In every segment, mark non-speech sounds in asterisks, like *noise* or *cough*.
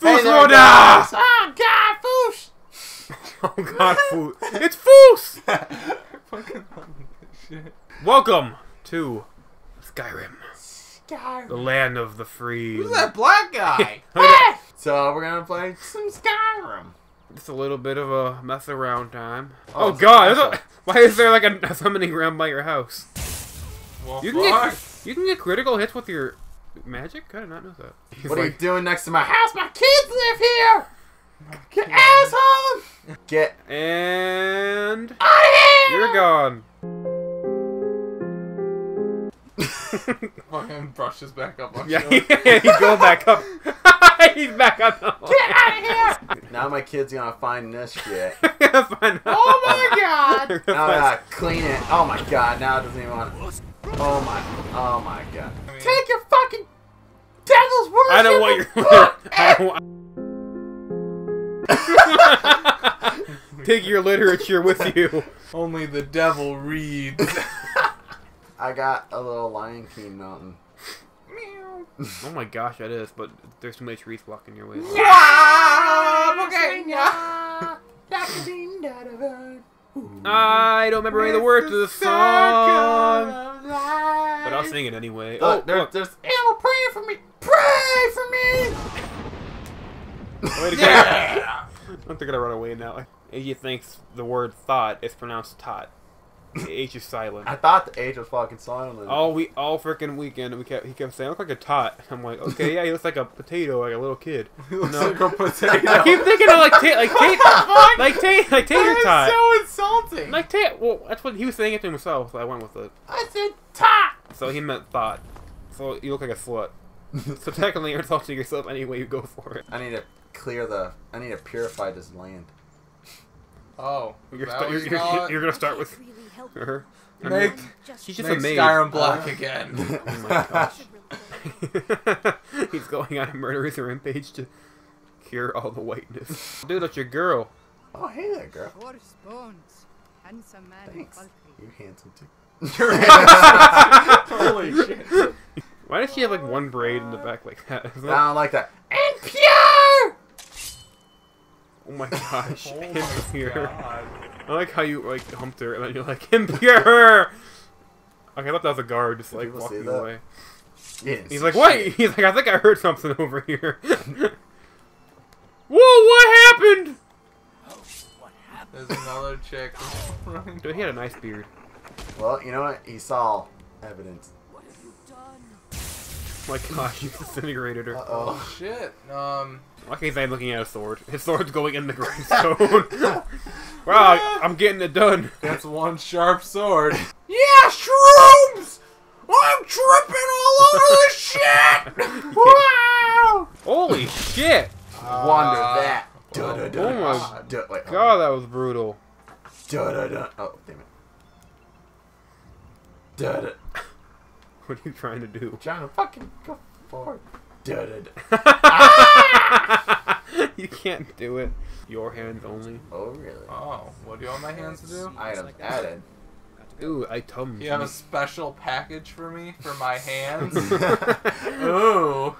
Fus there it Roda! *laughs* Oh God, Foosh! Oh god, Fus. It's Fus! *laughs* Fucking shit. Welcome to Skyrim, Skyrim. the land of the free. Who's that black guy? *laughs* Ah! So we're gonna play some Skyrim. It's a little bit of a mess around time. Oh, Oh, god, a, why is there like a, summoning ram by your house? well, You can fuck. get you can get critical hits with your magic. I did not know that. He's What are you doing next to my house? My kids live here. Get asshole! Get and out of here! you're gone. Fucking brushes back up on Yeah, shoulder. he's going back up. *laughs* he's back up. Get out of here! Now my kid's gonna find this shit. *laughs* Fine. Oh my god! *laughs* Now I gotta clean it. Oh my god, now it doesn't even want Oh my, oh my god. I mean- Take your fucking devil's worship! I don't want your. *laughs* I don't want... *laughs* Take your literature with you. Only the devil reads. *laughs* I got a little Lion King mountain. Oh my gosh, that is. But there's too many trees blocking your way. I don't remember any of the words to the song, but I'll sing it anyway. Oh, Oh, there, look. there's animal praying for me. Pray for me. Way to go. Yeah. *laughs* I think they're gonna run away now. AJ thinks the word thought is pronounced tot. The H is silent. I thought the H was fucking silent. All we all freaking weekend we kept he kept saying I look like a tot. I'm like, okay, yeah, he looks like a potato, like a little kid. *laughs* He looks No. like a *laughs* potato. I keep thinking of like ta- like ta- like ta- like tater tot. That is so insulting. Like ta- well, that's what he was saying it to himself, so I went with it. I said top. So he meant thought. So you look like a slut. *laughs* So technically you're insulting yourself any way you go for it. I need to clear the. I need to purify this land. oh, You're, that sta- was you're, you're, not- you're gonna start with really help her. make She's just make a maid. Skyrim black Uh, again. *laughs* Oh my *laughs* gosh. He's going on a murderous rampage to cure all the whiteness. Dude, that's your girl. Oh, hey there, girl. Horse bones. Handsome man Thanks. Valkyrie. You handsome too. *laughs* Holy shit. Why does she have like one braid in the back like that? Isn't I that- don't like that. And pure. oh my gosh. *laughs* Oh my Impure. God. I like how you like humped her and then you're like impure. Okay, I thought that was a guard just Did like walking away. You didn't He's like, shit. wait. *laughs* He's like, I think I heard something over here. Whoa! What happened? There's another chick *laughs* running. Dude, he had a nice beard. Well, you know what? He saw evidence. Oh my gosh, you disintegrated her. Uh Oh oh. shit. Um. Why can't he looking at a sword? His sword's going in the *laughs* grindstone. *laughs* wow, I'm getting it done. That's one sharp sword. Yeah, shrooms. I'm tripping all over the shit. wow. Holy shit! Wonder Uh, that. Oh Duh, duh, duh, my ah, duh, duh, wait, hold God, that was brutal. Duh, duh, duh. Oh, damn it. Duh, *laughs* duh. What are you trying to do? Trying to fucking go forward. Duh, duh, duh. you can't do it. Your hands only. Oh, really? Oh, what do you want my hands to do? Items added. Ooh, I tums. You have a special package for me for my *laughs* hands? *laughs* Ooh.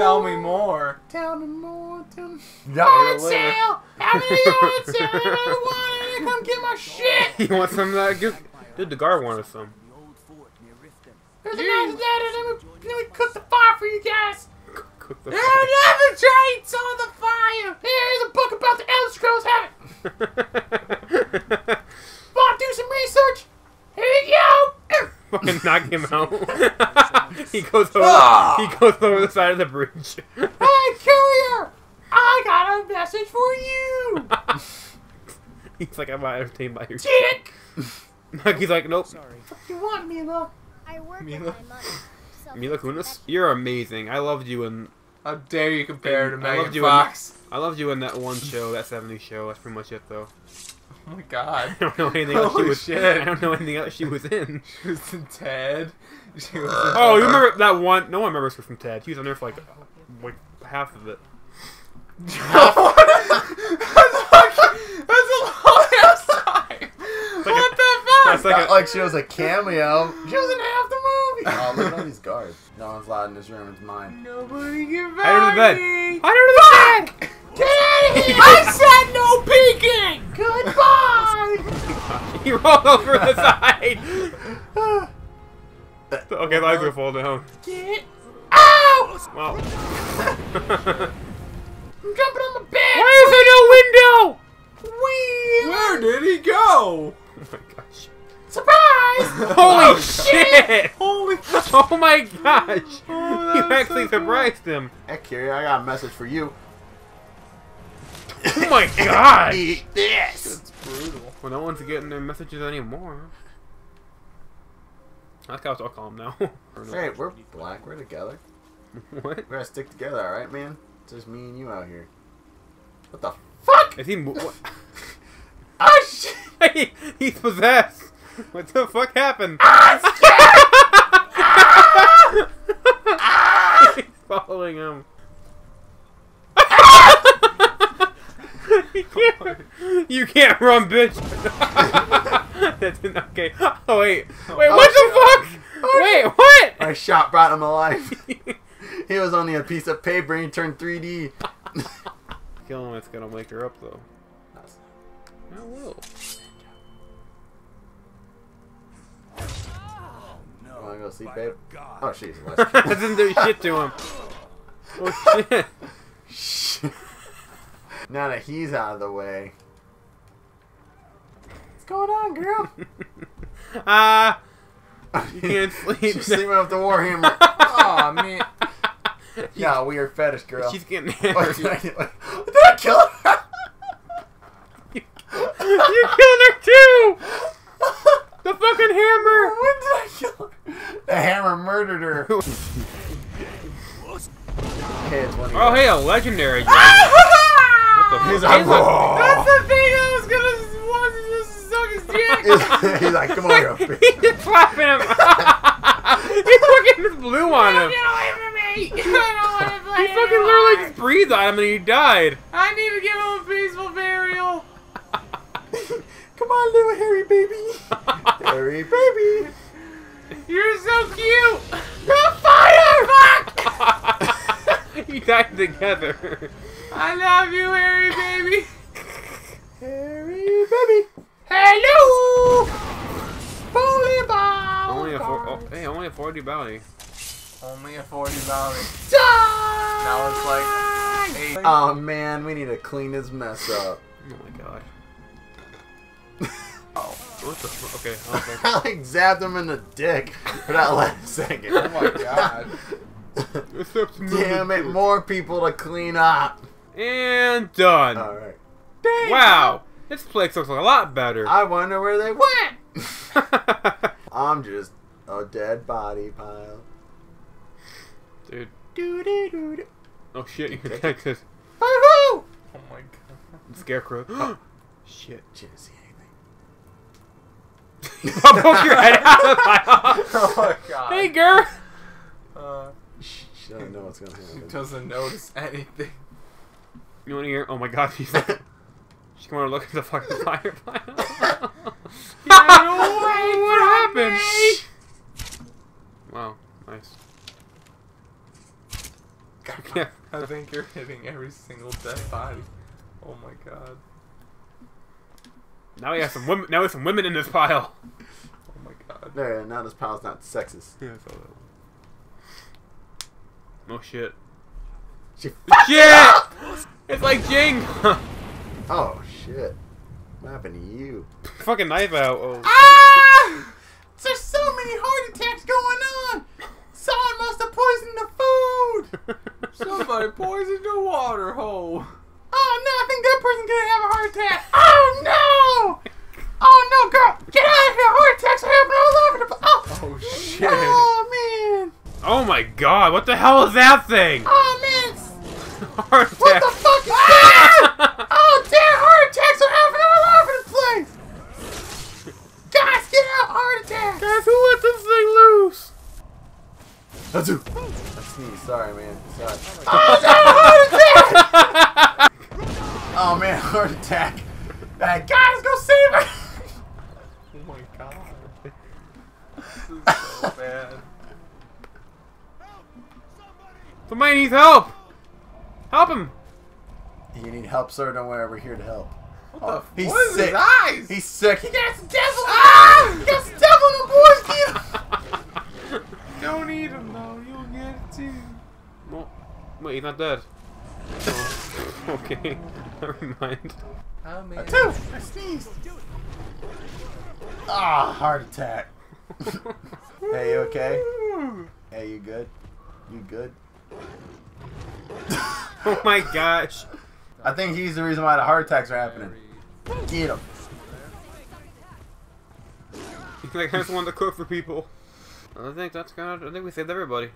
Tell me more. Tell me more. Tell me. Later, Yard later. sale. How many yard sale? I want to come get my shit. *laughs* you want some of that? Give... Dude, the guard wanted some. There's a nice letter. Let me, let me cook the fire for you guys. Cook the There are never traits on the fire. Here's a book about the Elder Scrolls. Have it. *laughs* Want to do some research? Here you go. *laughs* Fucking knock him out. *laughs* he goes over. Ah! He goes over the side of the bridge. *laughs* Hey, courier. I got a message for you. *laughs* He's like, I'm not entertained by your Dick. Like, he's like, nope. Sorry. You want me, look? I work Mila? with my money. Mila Kunis, you're amazing. I loved you in How dare you compare to I loved Megan you in- Fox? I loved you in that one show, that '70s show. That's pretty much it, though. Oh my god. *laughs* I don't know anything else she was. shit. I don't know anything else she was in. *laughs* She was in Ted. She was in Oh, you remember that one? No one remembers her from Ted. She was on there for like, like half of it. *laughs* that's, fucking, that's a long ass time. like what a- the fuck? That's like a, like she was a cameo. She was in half the movie. Oh, look at all these guards. No one's allowed in this room. It's mine. Nobody can Hide under the bed. me. Hide under the I said no peeking! Goodbye! *laughs* he rolled over the *laughs* side. *laughs* okay, the eyes gonna fall down. Get out! Well. I'm jumping on the bed! Why is there no window? Whee! Where did he go? Oh my gosh. Surprise! Holy oh, shit! Holy Oh my oh, gosh! Oh, you actually so cool. surprised him. Hey, Kiri, I got a message for you. Oh my god! Eat this! It's brutal. Well, no one's getting their messages anymore. I like how it's all calm now. *laughs* Hey, we're black. We're together. *laughs* what? We're gonna stick together, alright, man? It's just me and you out here. What the Fuck! Is he? mo- What? Oh *laughs* shit! Hey, he's possessed. What the fuck happened? Ah! he's following him. You, *laughs* can't, you can't run, bitch. *laughs* That's okay. Oh wait, wait, what the oh, fuck? Oh, wait, what? My shot brought him alive. he was only a piece of paper and he turned 3D. *laughs* Kill him. It's gonna wake her up though. I oh, will. Wanna go sleep, babe? Oh, she's Doesn't do shit to him. Oh shit. shit. Now that he's out of the way. What's going on, girl? *laughs* *laughs* Ah, you can't *laughs* sleep. She's sleeping with the Warhammer. oh, man. yeah, we are fetish, girl. She's getting Wait, hammered. did, I, did I kill her? you killed her too. The fucking hammer. when did I kill her? The hammer murdered her. hey, it's one of Oh hey, a legendary. Dragon. what the He's like, "Whoa." That's the thing I was gonna want to suck his dick! He's like, come on, *laughs* girl. He's just slapping him. *laughs* He's fucking just blew on him. Get away from me! *laughs* I don't want to play He fucking literally just breathed on him and he died. I need to give him a peaceful burial! Come on, little hairy baby. hairy baby. You're so cute! You're fire! Fuck! you died together. I love you, Harry baby! Harry baby. Hello! Volleyball! Only a four. Oh, hey, only a forty bounty. Only a 40 bounty. Die! Now it's like eight. Oh man, we need to clean this mess up. Oh my god. *laughs* Oh. What the fuck? Okay, I was like, I like zapped him in the dick for that last second. Oh my god. *laughs* *laughs* "What's up to Damn it, more people to clean up. And done. Alright. Wow, this place looks a lot better. I wonder where they went. *laughs* I'm just a dead body pile. Dude. Doody doody. Oh shit, you're *laughs* Texas. Woohoo! Oh my god. Scarecrow. *gasps* Oh, shit. She didn't see anything. I'll poke your head out of my Oh my god. Hey, girl. Uh, Shh, She doesn't know what's gonna he happen. doesn't notice anything. You want to hear? Oh my god, she's like, she's going to look at the fucking *laughs* fire pile. *laughs* oh, what happened? Wow, nice. *laughs* Yeah. I think you're hitting every single dead body. Oh my god. Now we have some women. Now we have some women in this pile. Oh my god. There, now this pile's not sexist. Yeah, I saw that one. Oh shit. She fucked it Shit! up! It's like Jing. *laughs* Oh shit. What happened to you? *laughs* fucking knife out. Oh. Ah! There's so many heart attacks going on! Someone must have poisoned the food! *laughs* Somebody poisoned the water hole. Oh no, I think that person's gonna have a heart attack! Oh no! Oh no, girl! Get out of here! Heart attacks are happening all over the Oh! Oh shit. Oh my god! What the hell is that thing? Oh man! it's- *laughs* Heart What the fuck is that? *laughs* Oh damn! Heart attacks are happening all over the place! Guys, get out! Heart attack! Guys, who let this thing loose? That's who. I sneezed. Sorry, man. Sorry. Oh no! Heart attack! *laughs* Oh man, heart attack. That. Guys, go save her! Oh my god. This is so bad. Somebody needs help. Help him. You need help, sir? Don't worry, we're here to help. What Oh, the? he's what is sick. his eyes? He's sick. He Got some devil. Ah! Got some devil in the boys, get. *laughs* Don't eat him though. You'll get it too. Well, wait, he's not dead. Oh, *laughs* okay, *laughs* never mind. How many? Two. I sneezed. Ah, heart attack. hey, you okay? Hey, you good? You good? *laughs* Oh my gosh. I think he's the reason why the heart attacks are happening. Get him. He's like, I just wanted to cook for people. I think that's kind of. I think we saved everybody.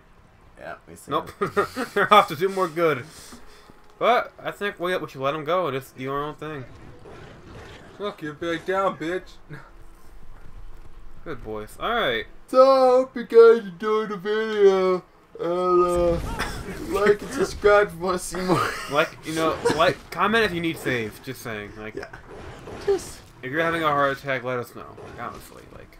Yeah, we see Nope. him. *laughs* They're off to do more good. But I think we, we should let them go and just do our own thing. Look, you're back down, bitch. Good boys. Alright. So, hope you guys enjoyed the video. And, uh, like and subscribe if you want to see more. Like, you know, *laughs* like, comment if you need save. Just saying. Like, Yeah. Just if you're having a heart attack, let us know. Like, honestly. Like,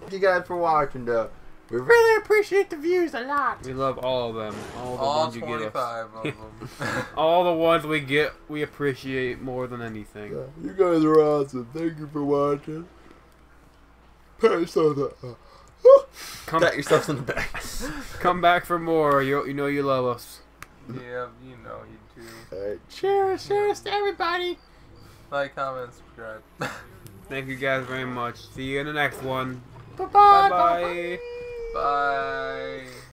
thank you guys for watching, though. We really appreciate the views a lot. we love all of them. All the All ones you get us. 25 of them. *laughs* All the ones we get, we appreciate more than anything. Yeah, you guys are awesome. Thank you for watching. Pat yourself on the, uh, *laughs* Come, Pat yourselves on the back. come back for more. You, you know you love us. Yeah, you know you do. Alright, cheers, cheers to everybody. Like, comment, subscribe. *laughs* Thank you guys very much. See you in the next one. Bye-bye. Bye bye. Bye.